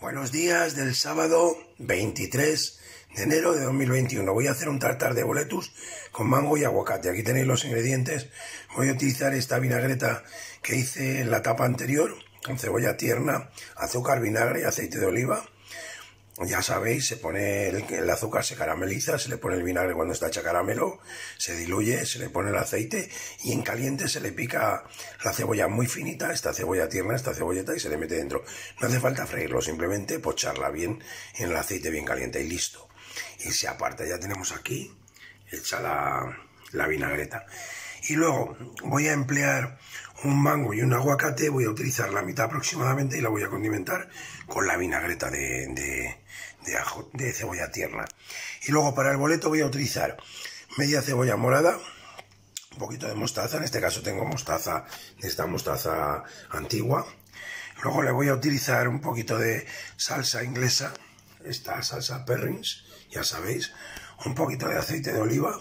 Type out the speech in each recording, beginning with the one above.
Buenos días del sábado 23 de enero de 2021. Voy a hacer un tartar de boletus con mango y aguacate. Aquí tenéis los ingredientes. Voy a utilizar esta vinagreta que hice en la tapa anterior con cebolla tierna, azúcar, vinagre y aceite de oliva ya sabéis, se pone el, azúcar, se carameliza, se le pone el vinagre cuando está hecha caramelo, se diluye, se le pone el aceite y en caliente se le pica la cebolla muy finita, esta cebolla tierna, esta cebolleta y se le mete dentro. No hace falta freírlo, simplemente pocharla bien en el aceite bien caliente y listo. Y se aparta, ya tenemos aquí hecha la, la vinagreta. Y luego voy a emplear un mango y un aguacate, voy a utilizar la mitad aproximadamente y la voy a condimentar con la vinagreta de, de, ajo, de cebolla tierna. Y luego para el boleto voy a utilizar media cebolla morada, un poquito de mostaza, en este caso tengo mostaza de esta mostaza antigua. Luego le voy a utilizar un poquito de salsa inglesa, esta salsa Perrins, ya sabéis, un poquito de aceite de oliva,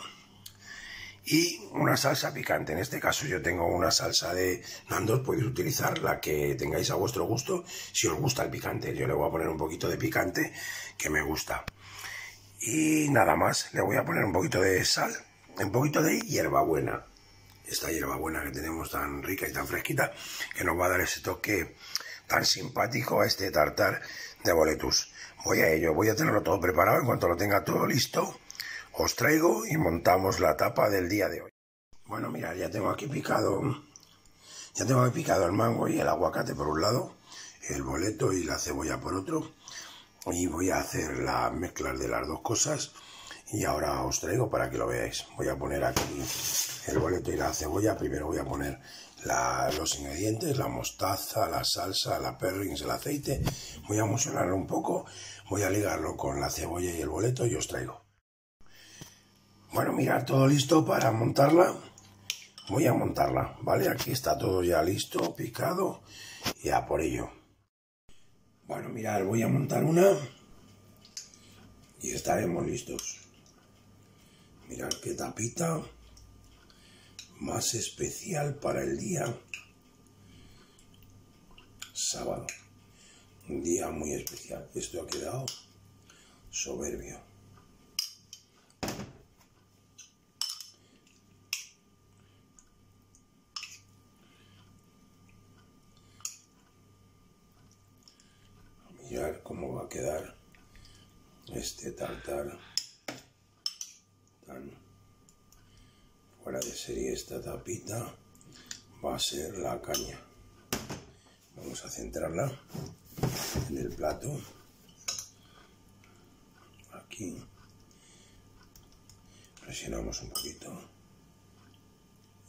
y una salsa picante. En este caso yo tengo una salsa de Nandos, podéis utilizar la que tengáis a vuestro gusto, si os gusta el picante. Yo le voy a poner un poquito de picante que me gusta. Y nada más, le voy a poner un poquito de sal, un poquito de hierbabuena. Esta hierbabuena que tenemos tan rica y tan fresquita, que nos va a dar ese toque tan simpático a este tartar de boletus. Voy a ello, voy a tenerlo todo preparado en cuanto lo tenga todo listo os traigo y montamos la tapa del día de hoy. Bueno, mirad, ya tengo aquí picado, ya tengo aquí picado el mango y el aguacate por un lado, el boleto y la cebolla por otro, y voy a hacer la mezcla de las dos cosas y ahora os traigo para que lo veáis. Voy a poner aquí el boleto y la cebolla, primero voy a poner los ingredientes, la mostaza, la salsa, la perrings, el aceite, voy a emulsionarlo un poco, voy a ligarlo con la cebolla y el boleto y os traigo. Bueno, mira, todo listo para montarla. Voy a montarla, ¿vale? Aquí está todo ya listo, picado, y a por ello. Bueno, mirad, voy a montar una y estaremos listos. Mirad qué tapita más especial para el día sábado. Un día muy especial. Esto ha quedado soberbio. Quedar este tartar fuera de serie esta tapita va a ser la caña. Vamos a centrarla en el plato. Aquí. Presionamos un poquito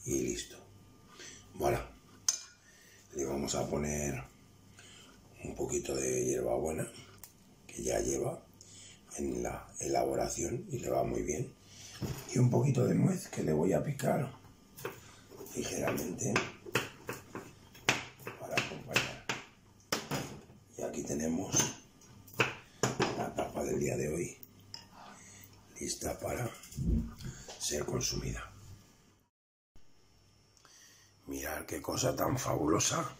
y listo. Voilà. Le vamos a poner un poquito de hierbabuena que ya lleva en la elaboración y le va muy bien. Y un poquito de nuez que le voy a picar ligeramente para acompañar. Y aquí tenemos la tapa del día de hoy lista para ser consumida. Mirad qué cosa tan fabulosa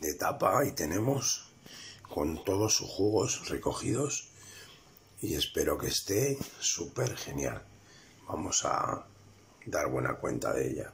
de tapa. Y tenemos con todos sus jugos recogidos y espero que esté súper genial. Vamos a dar buena cuenta de ella.